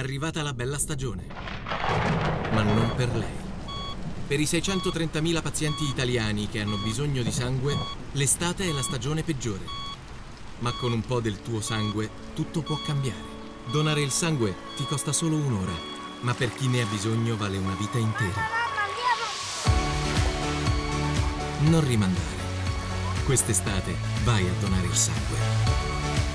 arrivata la bella stagione. Ma non per lei. Per i 630.000 pazienti italiani che hanno bisogno di sangue, l'estate è la stagione peggiore. Ma con un po' del tuo sangue tutto può cambiare. Donare il sangue ti costa solo un'ora, ma per chi ne ha bisogno vale una vita intera. Non rimandare. Quest'estate vai a donare il sangue.